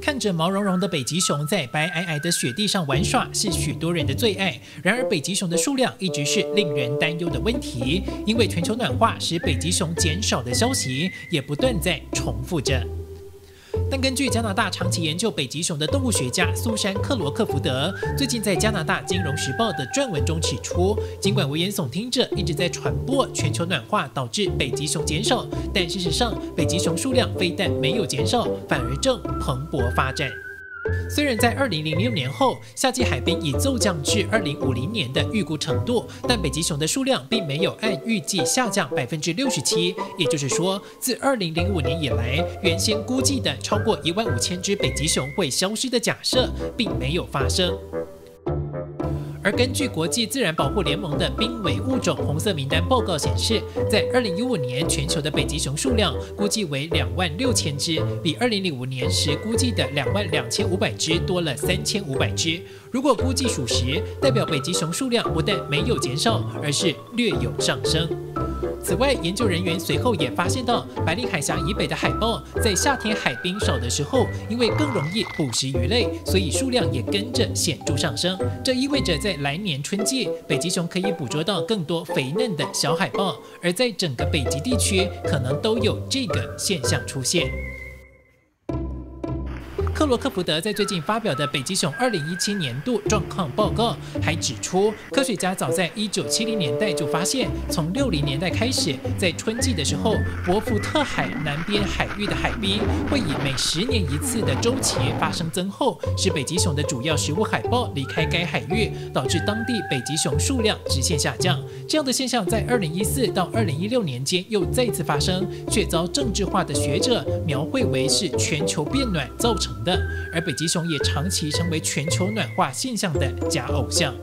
看着毛茸茸的北极熊在白皑皑的雪地上玩耍，是许多人的最爱。然而，北极熊的数量一直是令人担忧的问题，因为全球暖化使北极熊减少的消息也不断在重复着。但根据加拿大长期研究北极熊的动物学家苏珊·克罗克福德，最近在加拿大《金融时报》的撰文中指出，尽管危言耸听者一直在传播全球暖化导致北极熊减少，但事实上，北极熊数量非但没有减少，反而正蓬勃发展。虽然在二零零六年后，夏季海冰已骤降至二零五零年的预估程度，但北极熊的数量并没有按预计下降百分之六十七。也就是说，自二零零五年以来，原先估计的超过一万五千只北极熊会消失的假设，并没有发生。而根据国际自然保护联盟的濒危物种红色名单报告显示，在二零一五年，全球的北极熊数量估计为两万六千只，比二零零五年时估计的两万两千五百只多了三千五百只。如果估计属实，代表北极熊数量不但没有减少，而是略有上升。此外，研究人员随后也发现到，白令海峡以北的海豹在夏天海冰少的时候，因为更容易捕食鱼类，所以数量也跟着显著上升。这意味着在来年春季，北极熊可以捕捉到更多肥嫩的小海豹，而在整个北极地区，可能都有这个现象出现。克罗克福德在最近发表的北极熊2017年度状况报告还指出，科学家早在1970年代就发现，从60年代开始，在春季的时候，博福特海南边海域的海冰会以每十年一次的周期发生增厚，使北极熊的主要食物海豹离开该海域，导致当地北极熊数量直线下降。这样的现象在2014到2016年间又再次发生，却遭政治化的学者描绘为是全球变暖造成的而北极熊也长期成为全球暖化现象的假偶像。